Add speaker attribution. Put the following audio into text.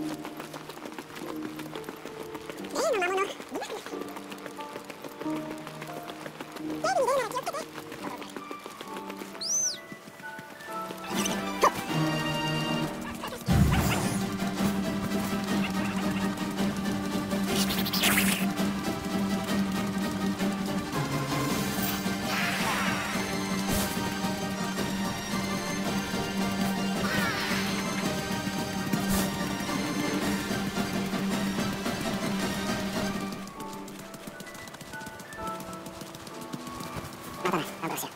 Speaker 1: いいの魔
Speaker 2: 物
Speaker 3: 好那不行。